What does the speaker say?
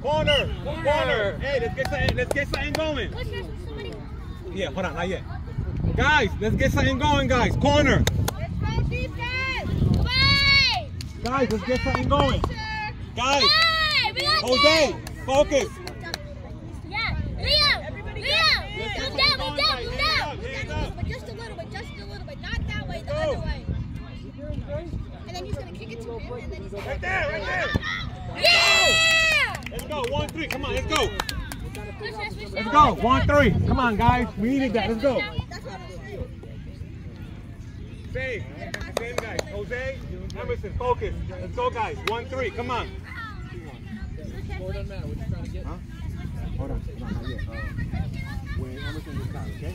Corner, corner. Hey, let's get something, let's get something going. Yeah, hold on, not yet. Guys, let's get something going, guys. Corner. Let's defense. Guys, let's get something going. Guys. Jose, focus. Right there, right there. Yeah. Let's go. One, three. Come on, let's go. Let's go. One, three. Come on, guys. We needed that. Let's go. Same. Same, guys. Jose, Emerson, focus. Let's go, guys. One, three. Come on. Score doesn't matter. We're trying to get. Hold on. Hold on, not yet. When Emerson down, okay?